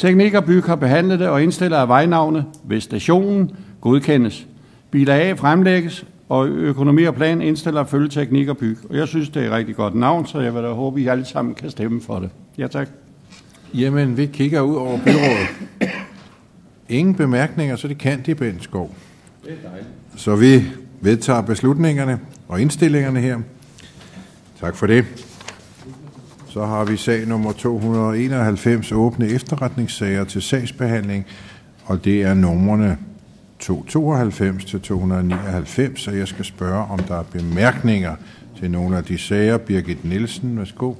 Teknik og Byg har behandlet det og indstiller, at vejnavnet ved stationen godkendes. Biler A fremlægges, og økonomi og plan indstiller at følge teknik og byg. Og jeg synes, det er et rigtig godt navn, så jeg vil da håbe, at I alle sammen kan stemme for det. Ja, tak. Jamen, vi kigger ud over byrådet. Ingen bemærkninger, så det kan de, Bent Skov. Det er dejligt. Så vi vedtager beslutningerne og indstillingerne her. Tak for det. Så har vi sag nummer 291, åbne efterretningssager til sagsbehandling, og det er numrene 292 til 299, så jeg skal spørge, om der er bemærkninger til nogle af de sager. Birgit Nielsen, værsgo.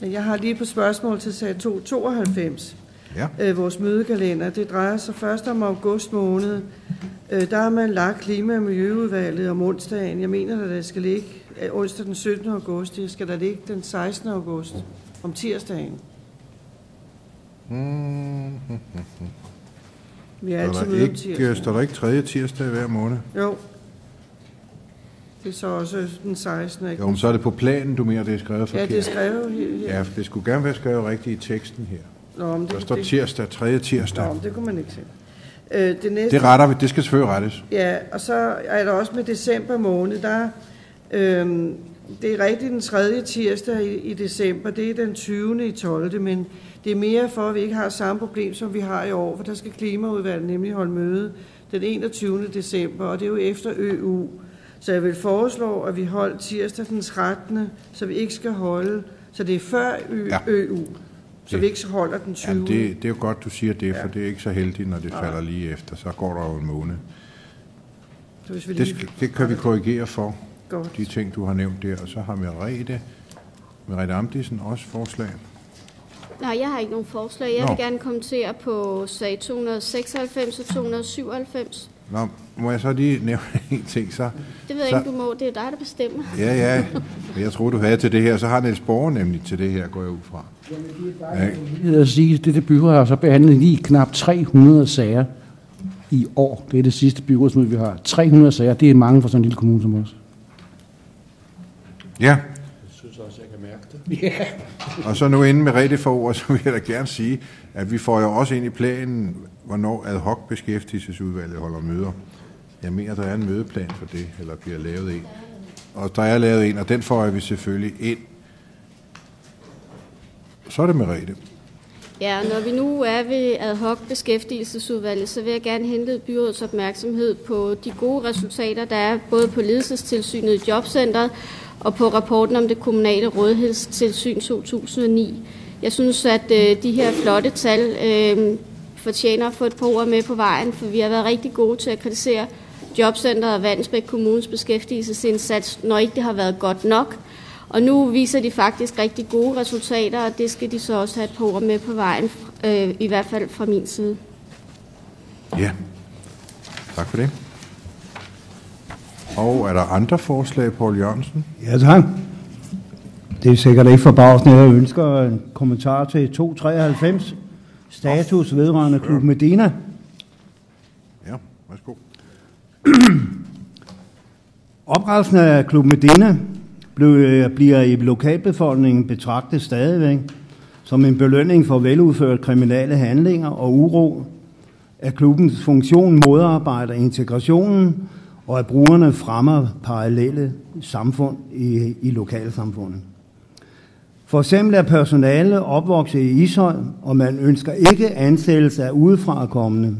Jeg har lige på spørgsmål til sag 292. Ja. Øh, vores mødekalender. Det drejer sig først om august måned. Øh, der har man lagt klima- og miljøudvalget om onsdagen. Jeg mener, at det skal ligge onsdag den 17. august. Det skal der ligge den 16. august om tirsdagen. Mm, Vi er står, altid der møde om ikke, tirsdagen. står der ikke tredje tirsdag hver måned? Jo. Det er så også den 16. Ikke? Jo, men så er det på planen, du mener, det er skrevet Ja, forkert. det er skrevet her. Ja, for det skulle gerne være skrevet rigtigt i teksten her. Nå, men Der det, står det, tirsdag, tredje tirsdag. Nå, men det kunne man ikke se. Øh, det næste, Det retter vi, det skal selvfølgelig rettes. Ja, og så er der også med december måned, der øhm, det er rigtigt den tredje tirsdag i, i december, det er den 20. i 12. Men det er mere for, at vi ikke har samme problem, som vi har i år, for der skal klimaudvalget nemlig holde møde den 21. december, og det er jo efter ØU. Så jeg vil foreslå, at vi holder tirsdag den 13., så vi ikke skal holde, så det er før ø, Ja. ØU, så Det- vi ikke holder den 20. Jamen, det, det er jo godt, du siger det, for Ja. det er ikke så heldigt, når det falder lige efter. Så går der jo en måned. så hvis vi Det, lige... skal, det kan vi korrigere for, Godt. de ting, du har nævnt der. Og så har Merete, Merete Amdisen også forslag. Nej, jeg har ikke nogen forslag. Jeg Nå. vil gerne kommentere på sag 296 og 297. Nå, må jeg så lige nævne en ting, så... Det ved jeg Så- ikke, du må. Det er dig, der bestemmer. Ja, ja, men jeg troede, du havde til det her. Så har Niels Borger nemlig til det her, går jeg ud fra. Ja, Jeg vil sige, at det, det byråd har så behandlet lige knap 300 sager i år. Det er det sidste byrådsmøde, vi har. 300 sager, det er mange for sådan en lille kommune som os. Ja. Og så nu inden med rigtig for ord, så vil jeg da gerne sige, at vi får jo også ind i planen, hvornår ad hoc beskæftigelsesudvalget holder møder. Jeg mener, der er en mødeplan for det, eller bliver lavet en. Og der er lavet en, og den får vi selvfølgelig ind. Så er det Merete. Ja, når vi nu er ved ad hoc beskæftigelsesudvalget, så vil jeg gerne hente byrådets opmærksomhed på de gode resultater, der er både på ledelsestilsynet i jobcentret og på rapporten om det kommunale rådighedstilsyn 2009. Jeg synes, at øh, de her flotte tal øh, fortjener at få et par ord med på vejen, for vi har været rigtig gode til at kritisere jobcentret og Vandsbæk Kommunes beskæftigelsesindsats, når ikke det har været godt nok. Og nu viser de faktisk rigtig gode resultater, og det skal de så også have et par ord med på vejen, øh, i hvert fald fra min side. Ja. Tak for det. Og er der andre forslag, Paul Jørgensen? Ja, tak. Det er sikkert ikke forbavsende, jeg ønsker en kommentar til 293. Status vedrørende Klub Medina. Ja, værsgo. Oprettelsen af Klub Medina blev, øh, bliver i lokalbefolkningen betragtet stadigvæk som en belønning for veludført kriminelle handlinger og uro, at klubbens funktion modarbejder integrationen, og at brugerne fremmer parallelle samfund i, i lokalsamfundet. For eksempel er personale opvokset i Ishøj, og man ønsker ikke ansættelse af udefrakommende.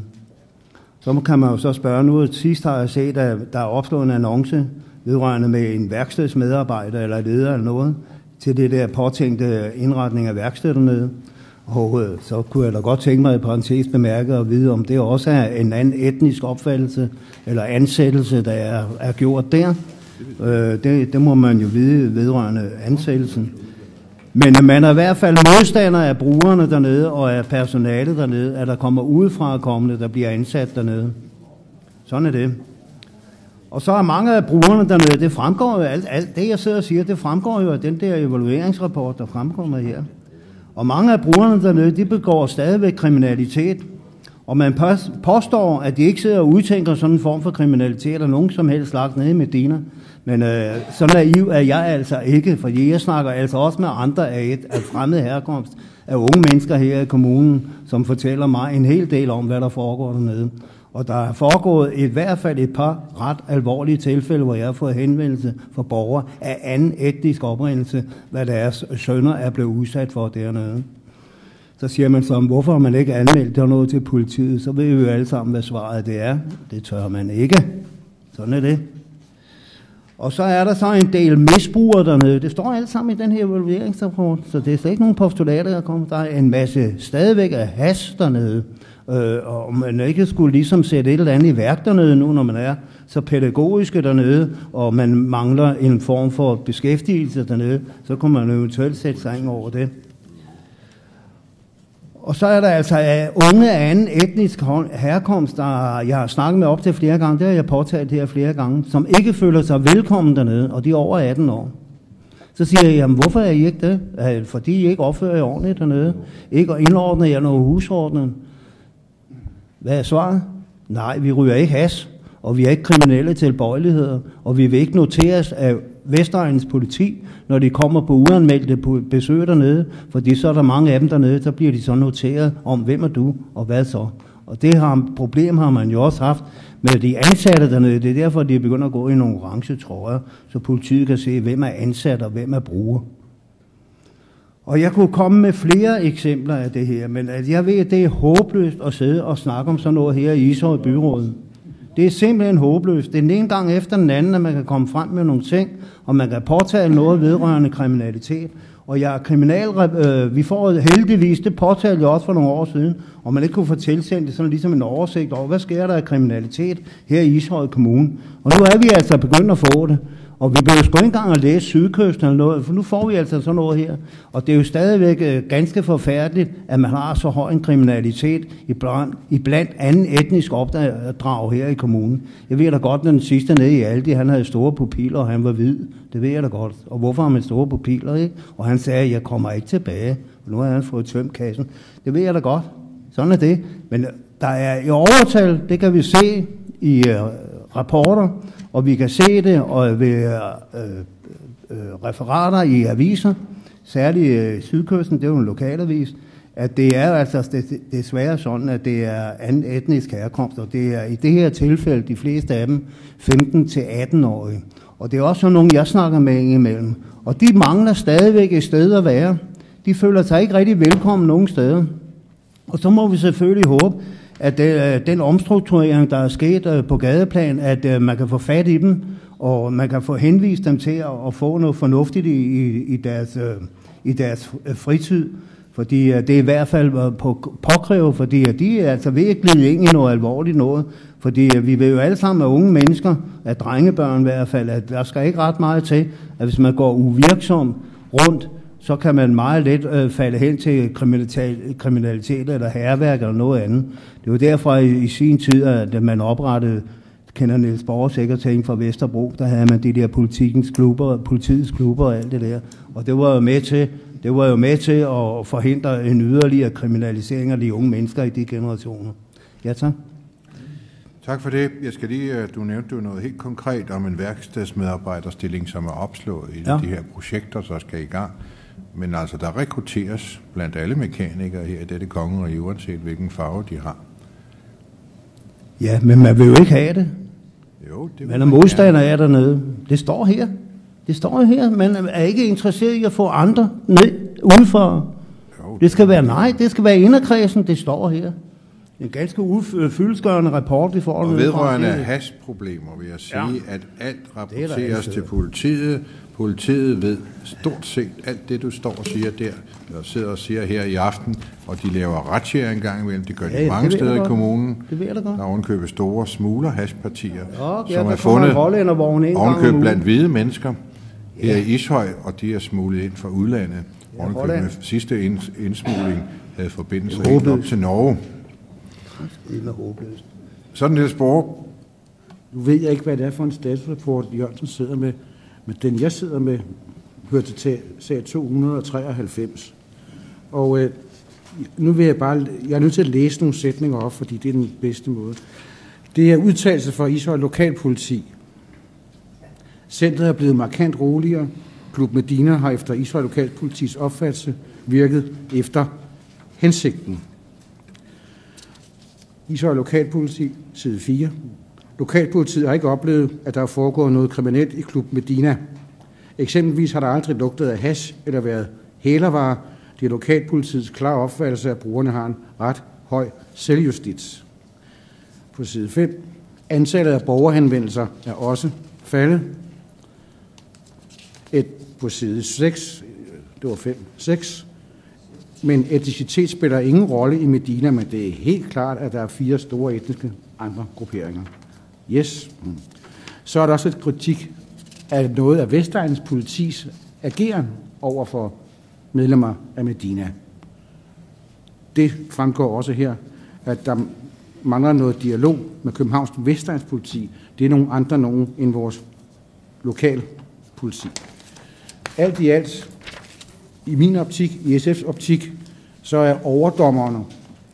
Så kan man jo så spørge, nu sidst har jeg set, at der er opslået en annonce vedrørende med en værkstedsmedarbejder eller leder eller noget, til det der påtænkte indretning af værkstedet dernede. Og øh, så kunne jeg da godt tænke mig i parentes bemærke at vide, om det også er en anden etnisk opfattelse eller ansættelse, der er, er gjort der. Øh, det, det må man jo vide vedrørende ansættelsen. Men man er i hvert fald modstander af brugerne dernede og af personalet dernede, at der kommer udefra kommende, der bliver ansat dernede. Sådan er det. Og så er mange af brugerne dernede, det fremgår jo, alt, alt det jeg sidder og siger, det fremgår jo af den der evalueringsrapport, der fremkommer her. Og mange af brugerne dernede, de begår stadigvæk kriminalitet. Og man påstår, at de ikke sidder og udtænker sådan en form for kriminalitet eller nogen som helst slags nede i Medina. Men øh, så naiv er jeg altså ikke, for jeg snakker altså også med andre af, et, af fremmede herkomst, af unge mennesker her i kommunen, som fortæller mig en hel del om, hvad der foregår dernede. Og der er foregået i hvert fald et par ret alvorlige tilfælde, hvor jeg har fået henvendelse fra borgere af anden etnisk oprindelse, hvad deres sønner er blevet udsat for dernede. Så siger man så, hvorfor har man ikke anmeldt der noget til politiet? Så ved vi jo alle sammen, hvad svaret det er. Det tør man ikke. Sådan er det. Og så er der så en del misbrugere dernede. Det står alt sammen i den her evalueringsrapport, så det er slet ikke nogen postulater, der kommer. Der er en masse stadigvæk af has dernede. Øh, og man ikke skulle ligesom sætte et eller andet i værk dernede nu, når man er så pædagogiske dernede, og man mangler en form for beskæftigelse dernede, så kunne man eventuelt sætte sig ind over det. Og så er der altså unge af anden etnisk herkomst, der jeg har snakket med op til flere gange, det har jeg påtalt her flere gange, som ikke føler sig velkommen dernede, og de er over 18 år. Så siger jeg, jamen hvorfor er I ikke det? Fordi I ikke opfører jer ordentligt dernede. Ikke indordner jer noget husordnen. Hvad er svaret? Nej, vi ryger ikke has, og vi er ikke kriminelle tilbøjeligheder, og vi vil ikke noteres af Vestegnens politi, når de kommer på uanmeldte besøg dernede, fordi så er der mange af dem dernede, der bliver de så noteret om, hvem er du, og hvad så. Og det har, problem har man jo også haft med de ansatte dernede. Det er derfor, de begynder at gå i nogle orange trøjer, så politiet kan se, hvem er ansat og hvem er bruger. Og jeg kunne komme med flere eksempler af det her, men at jeg ved, at det er håbløst at sidde og snakke om sådan noget her i Ishøj Byrådet. Det er simpelthen håbløst. Det er den ene gang efter den anden, at man kan komme frem med nogle ting, og man kan påtale noget vedrørende kriminalitet. Og jeg er kriminal, øh, vi får heldigvis, det påtalte jeg også for nogle år siden, og man ikke kunne få tilsendt det sådan ligesom en oversigt over, hvad sker der af kriminalitet her i Ishøj Kommune. Og nu er vi altså begyndt at få det. Og vi behøver sgu ikke engang at læse Sydkysten eller noget, for nu får vi altså sådan noget her. Og det er jo stadigvæk øh, ganske forfærdeligt, at man har så høj en kriminalitet i blandt, i blandt anden etnisk opdrag her i kommunen. Jeg ved da godt, at den sidste nede i Aldi, han havde store pupiller, og han var hvid. Det ved jeg da godt. Og hvorfor har man store pupiller, ikke? Og han sagde, jeg kommer ikke tilbage. Nu har han fået tømt kassen. Det ved jeg da godt. Sådan er det. Men øh, der er i overtal, det kan vi se i uh, rapporter, og vi kan se det og ved øh, øh, øh, referater i aviser, særligt øh, Sydkysten, det er jo en lokalavis, at det er altså desværre sådan, at det er anden etnisk herkomst, og det er i det her tilfælde de fleste af dem 15-18-årige. Og det er også sådan nogle, jeg snakker med imellem. Og de mangler stadigvæk et sted at være. De føler sig ikke rigtig velkommen nogen steder. Og så må vi selvfølgelig håbe, at det, den omstrukturering, der er sket øh, på gadeplan, at øh, man kan få fat i dem, og man kan få henvist dem til at, få noget fornuftigt i, i, i, deres, i deres fritid. Fordi det er i hvert fald på påkræve, fordi de er altså ved at glide ind i noget alvorligt noget. Fordi vi vil jo alle sammen af unge mennesker, af drengebørn i hvert fald, at der skal ikke ret meget til, at hvis man går uvirksom rundt, så kan man meget let øh, falde hen til kriminalitet, kriminalitet eller herværk eller noget andet. Det var derfor i, i sin tid, at man oprettede, kender Niels Borg sikkert ting fra Vesterbro, der havde man de der politikens klubber, politiets klubber og alt det der. Og det var jo med til, det var jo med til at forhindre en yderligere kriminalisering af de unge mennesker i de generationer. Ja, tak. Tak for det. Jeg skal lige, øh, du nævnte jo noget helt konkret om en værkstedsmedarbejderstilling, som er opslået i ja. de her projekter, så skal i gang. Men altså, der rekrutteres blandt alle mekanikere her i dette kongerige, uanset hvilken farve de har. Ja, men man vil jo ikke have det. Jo, det man er modstander af dernede. Det står her. Det står her. Man er ikke interesseret i at få andre ned udefra. Jo, det skal være nej, det skal være inderkredsen. Det står her. En ganske ufyldskørende rapport, vi får. Og vedrørende hasproblemer vil jeg sige, ja. at alt rapporteres til politiet. Politiet ved stort set alt det, du står og siger der, eller sidder og siger her i aften, og de laver retsjære en gang imellem. Det gør de ja, mange steder i kommunen. Det ved jeg da godt. Der er ovenkøbet store smugler hashpartier, ja, som er fundet ovenkøbet blandt hvide mennesker her ja. i Ishøj, og de er smuglet ind fra udlandet. Ja, ovenkøbet med sidste indsmugling havde forbindelse helt op til Norge. Det er håbløst. Sådan Niels Borg. Nu ved jeg ikke, hvad det er for en statsrapport, Jørgensen sidder med. Men den, jeg sidder med, hørte til sag 293. Og øh, nu vil jeg bare, jeg er nødt til at læse nogle sætninger op, fordi det er den bedste måde. Det er udtalelse fra Ishøj Lokalpoliti. Centret er blevet markant roligere. Klub Medina har efter Ishøj Lokalpolitis opfattelse virket efter hensigten. Ishøj Lokalpoliti, side 4. Lokalpolitiet har ikke oplevet, at der er foregået noget kriminelt i Klub Medina. Eksempelvis har der aldrig lugtet af hash eller været hælervarer. Det er lokalpolitiets klare opfattelse, at brugerne har en ret høj selvjustits. På side 5. Antallet af borgerhenvendelser er også faldet. Et på side 6, det var 5, 6. Men etnicitet spiller ingen rolle i Medina, men det er helt klart, at der er fire store etniske andre grupperinger. Yes. Så er der også et kritik af noget af Vestegnens politis ageren over for medlemmer af Medina. Det fremgår også her, at der mangler noget dialog med Københavns Vestegns politi. Det er nogle andre nogen end vores lokal politi. Alt i alt, i min optik, i SF's optik, så er overdommerne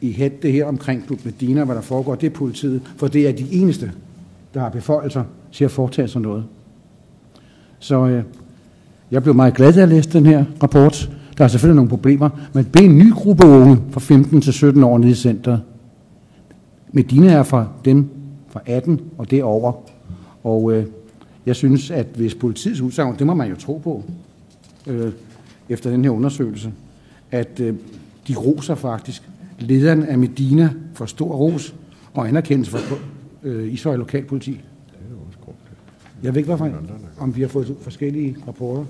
i hæt det her omkring Klub Medina, hvad der foregår, det er politiet, for det er de eneste, der har beføjelser til at foretage sig noget. Så øh, jeg blev meget glad, da jeg læste den her rapport. Der er selvfølgelig nogle problemer, men det er en ny gruppe unge fra 15 til 17 år nede i centret. Medina er fra dem fra 18 og derover. Og øh, jeg synes, at hvis politiets udsagn, det må man jo tro på, øh, efter den her undersøgelse, at øh, de roser faktisk. Lederen af Medina for stor ros og anerkendelse for øh, Israel Lokalpoliti. Jeg ved ikke, hvorfor, om vi har fået forskellige rapporter.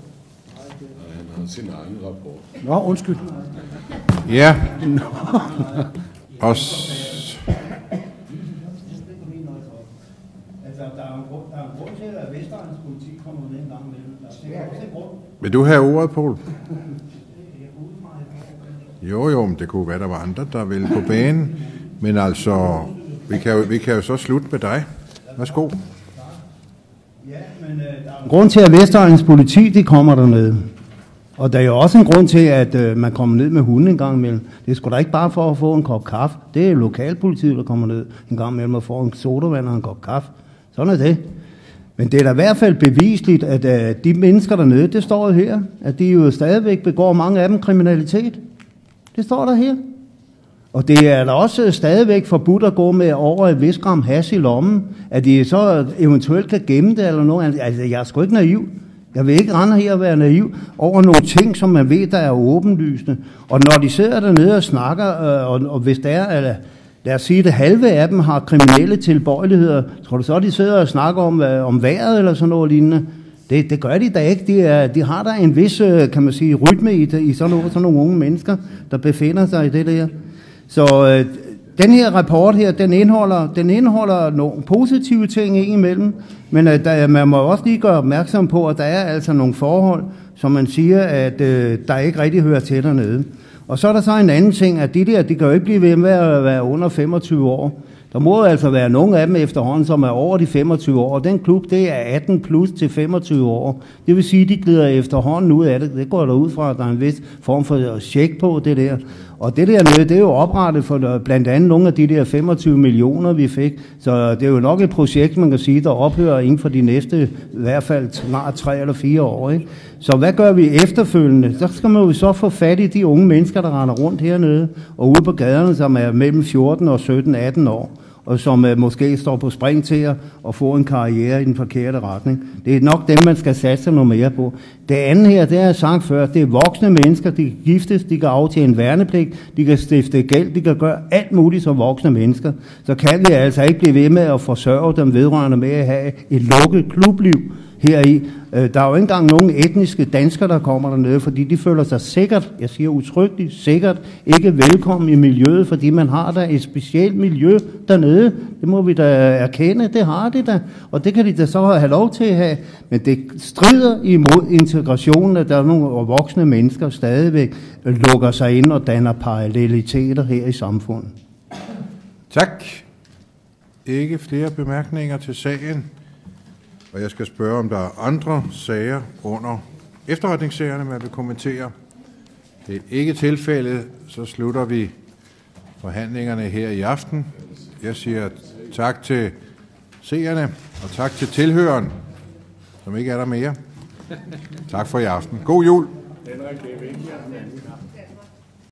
Han har sin egen rapport. Nå, undskyld. Ja. Og Altså, er er er også en grund. vil du have ordet, Poul? Jo, jo, men det kunne være, der var andre, der ville på banen. Men altså, vi kan jo, vi kan jo så slutte med dig. Værsgo. Ja, men øh, der er en grund til, at Vestegnens politi de kommer dernede. Og der er jo også en grund til, at øh, man kommer ned med hunden en gang imellem. Det skulle da ikke bare for at få en kop kaffe. Det er lokalpolitiet, der kommer ned en gang imellem og får en sodavand og en kop kaffe. Sådan er det. Men det er da i hvert fald bevisligt, at øh, de mennesker dernede, det står jo her, at de jo stadigvæk begår mange af dem kriminalitet. Det står der her. Og det er da også stadigvæk forbudt at gå med over et vis gram has i lommen, at de så eventuelt kan gemme det eller noget. Altså, jeg er sgu ikke naiv. Jeg vil ikke rende her og være naiv over nogle ting, som man ved, der er åbenlysende. Og når de sidder dernede og snakker, øh, og, og hvis der er, eller, lad os sige, det halve af dem har kriminelle tilbøjeligheder, tror du så, de sidder og snakker om, øh, om vejret eller sådan noget lignende? Det, det gør de da ikke. De, er, de har da en vis, øh, kan man sige, rytme i, det, i sådan, nogle, sådan nogle unge mennesker, der befinder sig i det der. Så øh, den her rapport her, den indeholder, den indeholder nogle positive ting imellem, men øh, der, man må også lige gøre opmærksom på, at der er altså nogle forhold, som man siger, at øh, der ikke rigtig hører til dernede. Og så er der så en anden ting, at de der, de kan jo ikke blive ved med at være under 25 år. Der må altså være nogle af dem efterhånden, som er over de 25 år. Den klub, det er 18 plus til 25 år. Det vil sige, de glider efterhånden ud af det. Det går der ud fra, at der er en vis form for check på det der. Og det der nede, det er jo oprettet for blandt andet nogle af de der 25 millioner, vi fik. Så det er jo nok et projekt, man kan sige, der ophører inden for de næste, i hvert fald snart tre eller fire år. Ikke? Så hvad gør vi efterfølgende? Så skal man jo så få fat i de unge mennesker, der render rundt hernede og ude på gaderne, som er mellem 14 og 17-18 år og som øh, måske står på spring til at, at få en karriere i den forkerte retning. Det er nok dem, man skal satse noget mere på. Det andet her, det har jeg sagt før, det er voksne mennesker, de kan giftes, de kan aftjene en værnepligt, de kan stifte gæld, de kan gøre alt muligt som voksne mennesker. Så kan vi altså ikke blive ved med at forsørge dem vedrørende med at have et lukket klubliv heri. Øh, Der er jo ikke engang nogen etniske danskere, der kommer dernede, fordi de føler sig sikkert, jeg siger utrygtigt, sikkert ikke velkommen i miljøet, fordi man har da et specielt miljø dernede. Det må vi da erkende, det har de da, og det kan de da så have lov til at have. Men det strider imod integrationen, at der er nogle voksne mennesker stadigvæk lukker sig ind og danner paralleliteter her i samfundet. Tak. Ikke flere bemærkninger til sagen. Og jeg skal spørge, om der er andre sager under efterretningssagerne, man vil kommentere. Det er ikke tilfældet, så slutter vi forhandlingerne her i aften. Jeg siger tak til seerne og tak til tilhøren. som ikke er der mere. Tak for i aften. God jul. Henrik, det er vigtigt, at